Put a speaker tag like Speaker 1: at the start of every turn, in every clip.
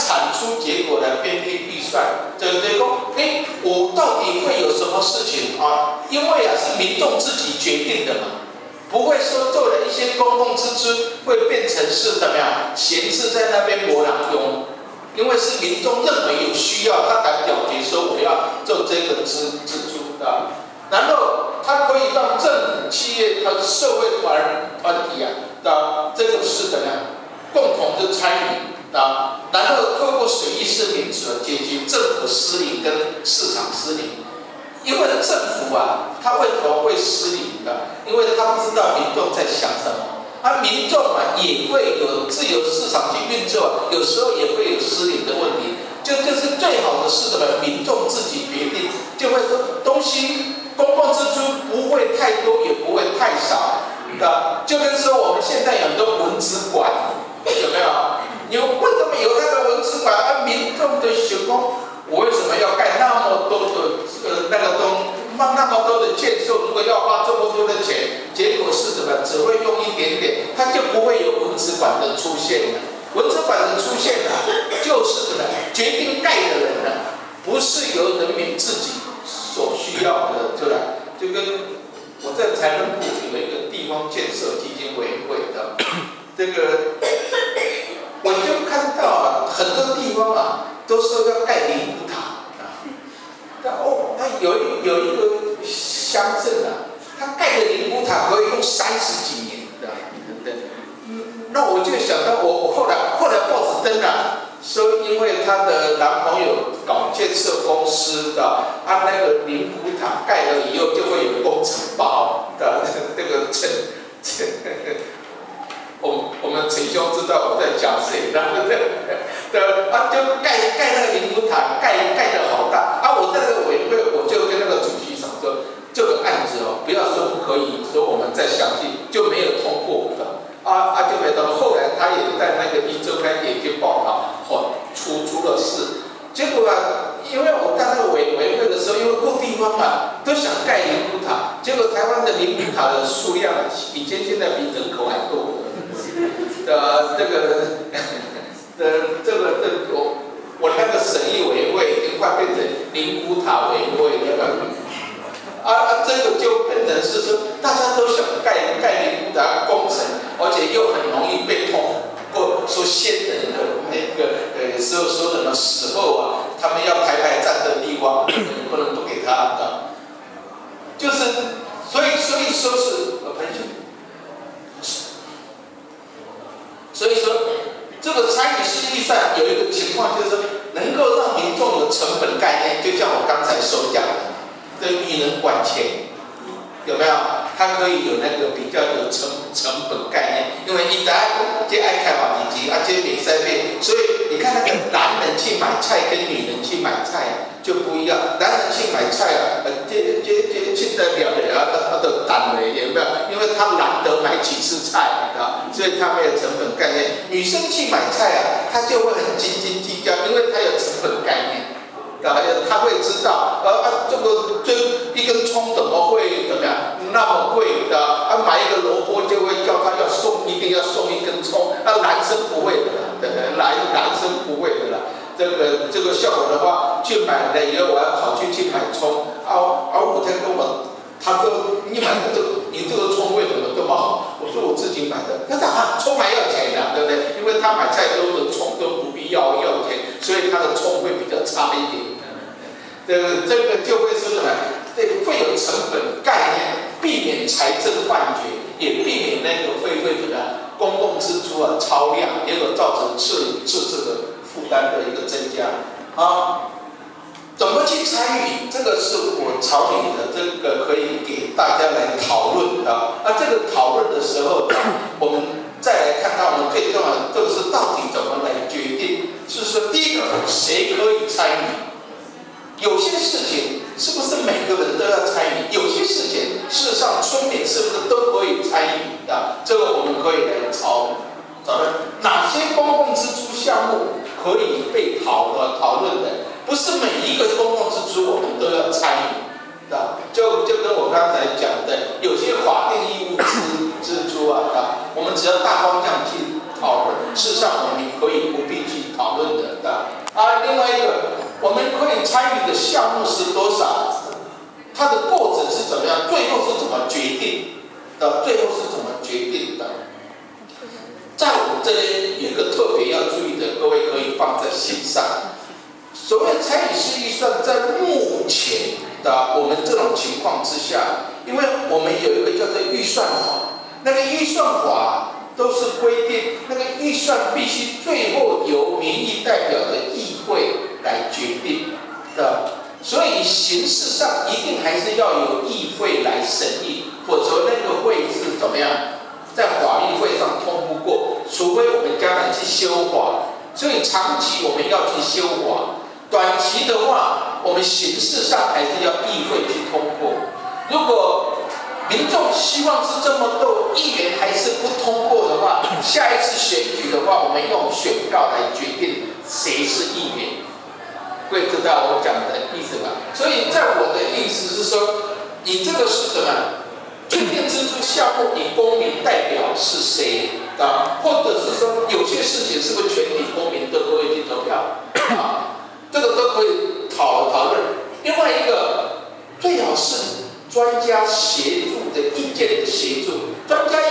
Speaker 1: 产出结果来编列预算，对不对？说，哎，我到底会有什么事情啊？因为啊，是民众自己决定的嘛，不会说做了一些公共支出会变成是怎么样闲置在那边磨囊用，因为是民众认为有需要，他敢表决说我要做这个支支出的，然后他可以让政府、企业和社会团团体啊的这个是怎么样共同的参与。啊，然后透过水利式民主解决政府失灵跟市场失灵，因为政府啊，他为什么会失灵的？因为他不知道民众在想什么，而民众啊也会有自由市场去运作，有时候也会有失灵的问题。就就是最好的是什么？民众自己决定，就会说东西公共支出不会太多，也不会太少的。就跟说我们现在有很多文资馆有没有？有为什么有那个文资馆？而民众的想工，我为什么要盖那么多的呃那个东，放那么就？如果要花这么多的钱，结果是什么？只会用一点点，它就不会有文职馆的出现了。文职馆的出现啊，就是什么？决定盖的人呢，不是由人民自己所需要的，对吧？就跟我在财政部有一个地方建设基金委员会的这个。我就看到啊，很多地方啊，都说要盖灵骨塔啊。但哦，那有一有一个乡镇啊，他盖的灵骨塔可以用三十几年的，对不对？嗯，那我就想到，我我后来后来报纸登了，说因为她的男朋友搞建设公司的，啊那个灵骨塔盖了以后就会有工程包的这个称称。我我们陈兄知道我在讲谁，然后对对，啊就盖盖那个灵骨塔，盖盖的好大，啊我在那个委会，我就跟那个主席说，这个案子哦，不要说不可以，说我们再详细，就没有通过的，啊啊就没到，后来他也在那个一周刊也就报道，哦出出了事，结果啊，因为我当那个委委员会的时候，因都想盖灵骨塔，结果台湾的灵骨塔的数量以前现在比人口还多。的这个的这个这我我那个审议委员会已经快变成灵骨塔委员会了，啊啊，这个就变成是说大家都想盖盖灵骨塔工程，而且又很容易被通过，说先人的那个呃说说什么死后啊，他们要排排站的地方不能不给他的，就是所以所以说是彭兄。所以说，这个参与式预算有一个情况，就是能够让民众有成本概念，就像我刚才所讲的，这女人管钱有没有？他可以有那个比较有成成本概念，因为一旦就爱开发地基，而且比赛费，所以你看那个男人去买菜跟女人去买菜就不一样。男人去买菜啊，呃，这这这现在了的啊，他的单位有没有？因为他难得买几次菜啊，所以他没有成本。女生去买菜啊，她就会很斤斤计较，因为她有成本概念。还有他会知道，呃啊，这个这一根葱怎么会怎么样那么贵的？啊，买一个萝卜就会叫他要送，一定要送一根葱。那男生不会的啦，男男生不会的啦。这个这个效果的话，去买了以后我要跑去去买葱。啊啊，五天跟我他说你买的这个你这个葱为什么这么好？我说我自己买的。他说啊，葱还要钱，他买菜都的葱都不必要要钱，所以他的葱会比较差一点。这个这个就会是什么？这个会有成本概念，避免财政幻觉，也避免那个会会什么公共支出啊超量，结果造成赤赤字的负担的一个增加啊。怎么去参与？这个是我草拟的，这个可以给大家来讨论的。那这个讨论的时候，这个是到底怎么来决定？就是说第一个，谁可以参与？有些事情是不是每个人都要参与？有些事情事实上村民是不是都可以参与的？这个我们可以来讨讨论哪些公共支出项目可以被讨论讨论的？不是每一个公共支出我们都要参与的。就就跟我刚才讲的，有些法定义务支支出啊，啊，我们只要大方向去讨论。事实上，我们可以不必去讨论的，啊，另外一个，我们可以参与的项目是多少？它的过程是怎么样？最后是怎么决定的？最后是怎么决定的？在我们这里有个特别要注意的，各位可以放在心上。所谓参与式预算，在目前的我们这种情况之下，因为我们有一个叫做预算法，那个预算法都是规定，那个预算必须最后由民意代表的议会来决定的，所以形式上一定还是要有议会来审议，否则那个会是怎么样，在法律会上通不过，除非我们将来去修法，所以长期我们要去修法。短期的话，我们形式上还是要议会去通过。如果民众希望是这么多，议员话，我们用选票来决定谁是议员。会知道我讲的意思吧？所以在我的意思是说，你这个是什么？确定支出项目，你公民代表是谁啊？或者是说，有些事情是不是全体公民都可以去投票啊？这个都可以讨讨论。另外一个，最好是专家协助的意见的协助。专家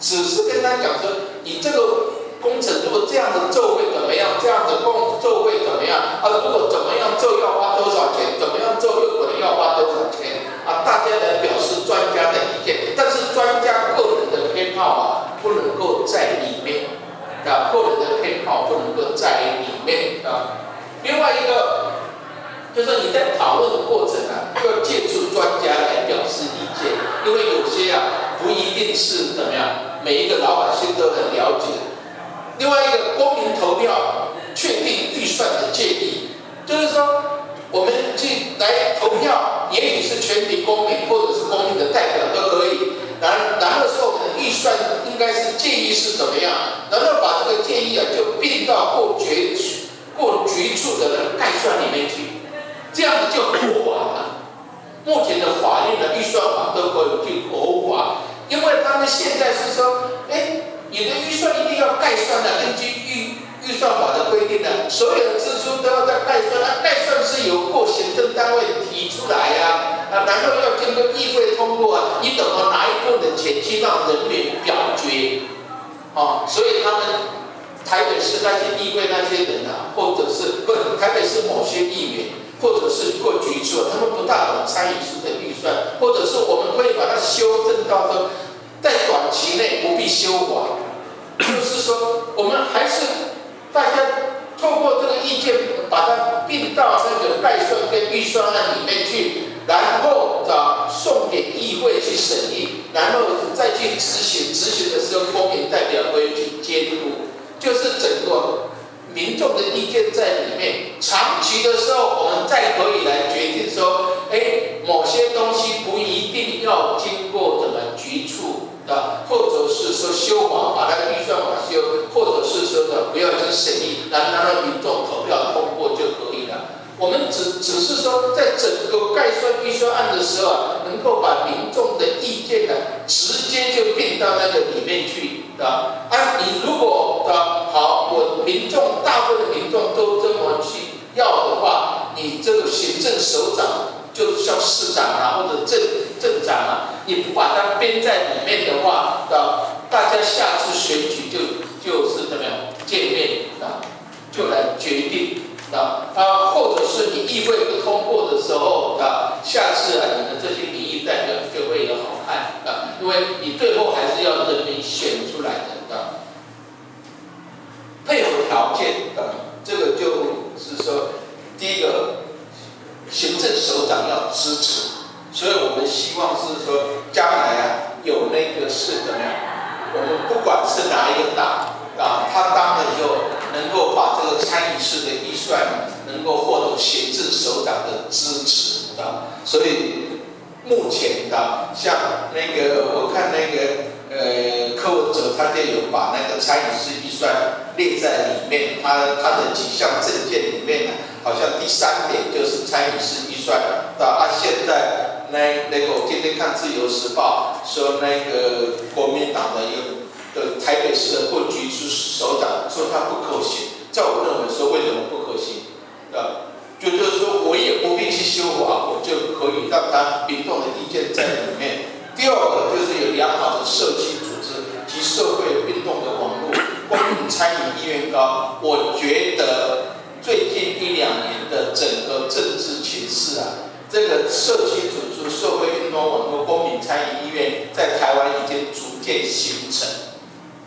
Speaker 1: 只是跟他讲说，你这个工程如果这样子做会怎么样？这样子工做会怎么样？啊，如果怎么样做要花多少钱？怎么样做又可能要花多少钱？啊，大家来表示专家的意见，但是专家个人的偏好啊，不能够在里面。啊，个人的偏好不能够在里面啊。另外一个，就是你在讨论的过程啊，要借助专家来表示，定是怎么样，每一个老百姓都很了解。另外一个，公民投票确定预算的建议，就是说，我们去来投票，也许是全体公民或者是公民的代表都可以。然然后说我们的预算应该是建议是怎么样？然后把这个建议啊就并到过局过局处的那个概算里面去，这样子就合法了。目前的法律的预算法都可以去合法，因为他们现在是说，哎，你的预算一定要概算的，根据预预算法的规定的，所有的支出都要在概算，那概算是由过行政单位提出来呀。啊，然后要经过议会通过啊，你怎么拿一部分的钱去让人民表决？啊，所以他们台北市那些议会那些人啊，或者是不台北市某些议员，或者是过局处，他们不大懂参与式的预算，或者是我们可以把它修正到说，在短期内不必修法，就是说我们还是大家透过这个意见，把它并到那个概算跟预算案里面去。然后找送给议会去审议，然后再去执行。执行的时候，公民代表会去监督，就是整个民众的意见在里面。长期的时候，我们再可以来决定说，哎，某些东西不一定要经过怎么局处的，或者是说修法，把那个预算法修，或者是说的不要去审议，然后让民众投票通过就可以了。我们只只是说，在整个概算预算案的时候啊，能够把民众的意见呢，直接就并到那个里面去的。啊，你如果的好，我民众大部分的民众都这么去要的话，你这个行政首长，就像市长啊或者镇镇长啊，你不把它编在里面的话，啊大家下次选举就就是怎么样见面啊，就来决定。啊，啊，或者是你议会不通过的时候，啊，下次啊，你的这些民意代表就会有好看，啊，因为你最后还是要人民选出来的，啊，配合条件，啊，这个就是说，第一个，行政首长要支持，所以我们希望是说，将来啊，有那个是怎么样，我们不管是哪一个党，啊，他当了以后。能够把这个参与式的预算能够获得行政首长的支持的，所以目前的像那个我看那个呃柯文哲他就有把那个参与式预算列在里面，他他的几项证件里面呢，好像第三点就是参与式预算的啊。现在那那个我今天看自由时报说那个国民党的一个的台北市的部局处首长说他不可行，在我认为说为什么不可行？啊，就就是说我也不必去修法，我就可以让他民众的意见在里面。第二个就是有良好的社区组织及社会运动的网络，公民参与意愿高。我觉得最近一两年的整个政治情势啊。这个社区组织、社会运动网络、公民参与意愿，在台湾已经逐渐形成。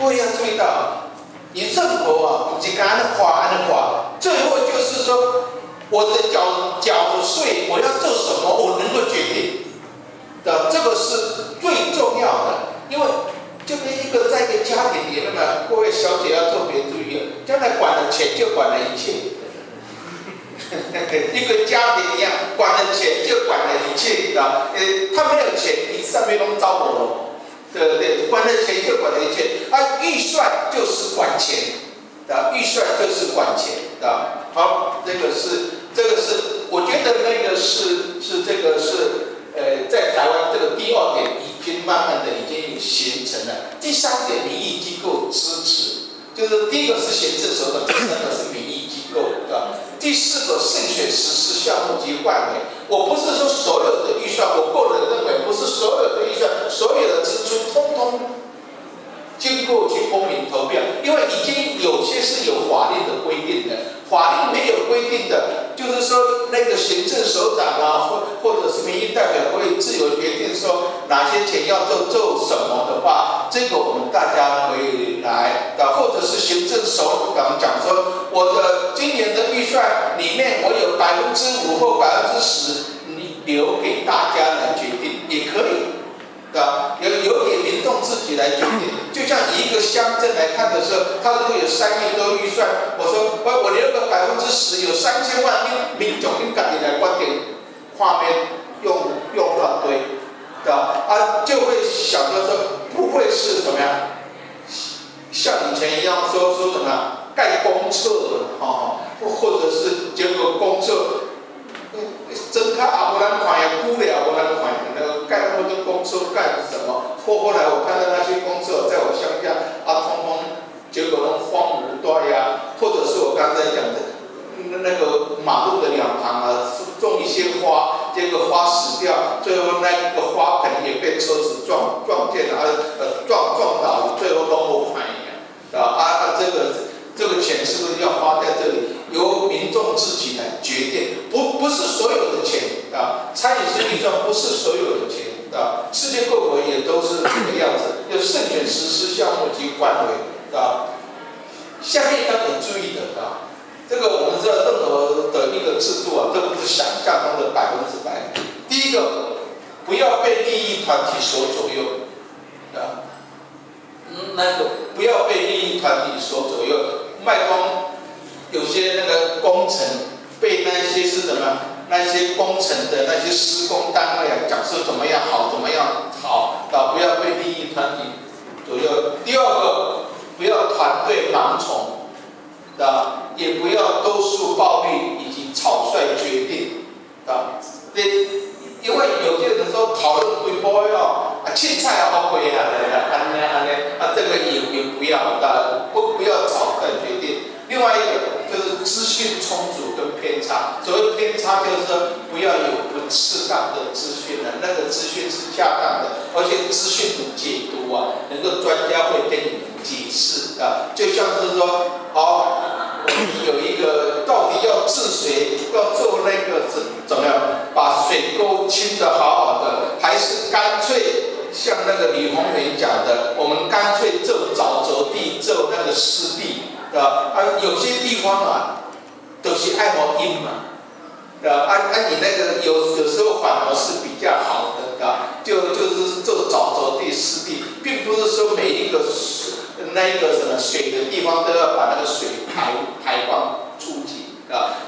Speaker 1: 各位要注意到，你任何啊，你刚的话、安的话，最后就是说，我的缴缴的税，我要做什么，我能够决定的，这个是最重要的。因为就跟一个在一个家庭里面嘛，各位小姐要特别注意，将来管了钱，就管了一切。一个家庭一样，管了钱就管了一切，啊，呃，他没有钱，你上面都招我，对不对？管了钱就管了一切，啊，预算就是管钱，啊，预算就是管钱，啊，好，这个是，这个是，我觉得那个是是这个是，呃，在台湾这个第二点已经慢慢的已经形成了。第三点，民意机构支持，就是第一个是行政手段，第三个是民意机构，啊？第四个慎选实施项目及范围，我不是说所有的预算，我个人认为不是所有的预算，所有的支过去公民投票，因为已经有些是有法律的规定的，法律没有规定的，就是说那个行政首长啊，或或者是民意代表会自由决定说哪些钱要做做什么的话，这个我们大家可以来的，或者是行政首长讲说我的今年的。预算里面我有百分之五或百分之十，你留给大家来决定也可以，的，有有给民众自己来决定。就像一个乡镇来看的时候，他如果有三亿多预算，我说我我留个百分之十，有三千万民民众跟赶紧来观点画面用用乱堆，对吧？啊，就会想到说不会是怎么样，像以前一样说说什么盖公厕，哈。或者是结果公厕，真干什么？后后来我看到那些公厕在我乡下啊，通通结果都荒芜掉呀，或者是我刚才讲的，那那个马路的两旁啊，种一些花，结果花死掉，最后那个花盆也被车子撞撞见了，呃撞撞倒了，最后都不还呀，啊啊这个。这个钱是不是要花在这里？由民众自己来决定，不不是所有的钱啊。参与式预算不是所有的钱啊。世界各国也都是这个样子，要慎选实施项目及范围啊。下面要你注意的啊，这个我们知道任何的一个制度啊，都不是想象中的百分之百。第一个，不要被利益团体所左右啊。嗯，那个不要被利益团体所左右。卖光，有些那个工程被那些是什么？那些工程的那些施工单位啊，讲说怎么样好，怎么样好，啊，不要被利益团体左右。第二个，不要团队盲从，啊，也不要多数暴力以及草率决定，啊，这，因为有些人说讨论规模要啊，青菜要好贵啊，安尼安尼，啊，这个也也不要，啊，不不要草率决定。另外一个就是资讯充足偏差，所谓偏差就是说不要有不适当的资讯的，那个资讯是恰当的，而且资讯的解读啊，能够专家会跟你解释啊，就像是说，好，有一个到底要治水，要做那个怎怎么样，把水沟清的好好的，还是干脆像那个李宏伟讲的，我们干脆做沼泽地，做那个湿地。啊，啊，有些地方啊，都是按摩阴嘛，啊，按按你那个有有时候反而是比较好的，啊，就就是做沼泽地、湿地，并不是说每一个水那一个什么水的地方都要把那个水排排放出去。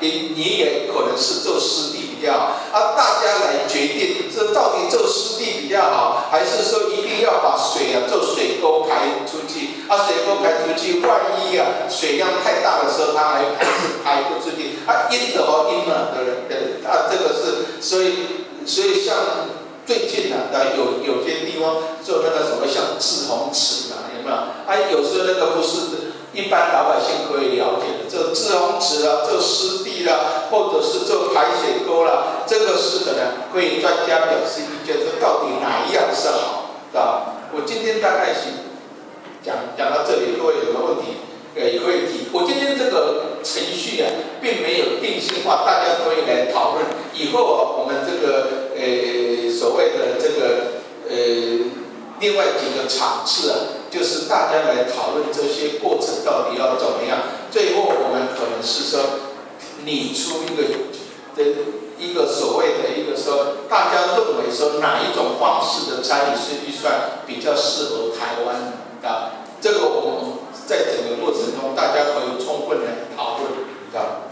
Speaker 1: 你你也可能是做湿地比较好，啊，大家来决定，这到底做湿地比较好，还是说一定要把水啊做水沟排出去？啊，水沟排出去，万一啊水量太大的时候，它还排排不出去，啊，阴的哦阴了的人的，啊，这个是，所以所以像。最近呢，啊有有些地方做那个什么像滞洪池啊，有没有？啊，有时候那个不是一般老百姓可以了解的，这滞洪池啊，这湿或者是做排水沟啦，这个是的呢，可以专家表示意见，说到底哪一样是好，是吧？我今天大概是讲讲到这里，各位有什么问题，呃也可以提。我今天这个程序啊，并没有定性化，大家可以来讨论。以后啊，我们这个呃所谓的这个呃另外几个场次啊，就是大家来讨论这些过程到底要怎么样。最后我们可能是说拟出一个的一个所谓的一个说，大家认为说哪一种方式的参与式预算比较适合台湾啊？这个我们在整个过程中，大家可以充分的讨论啊。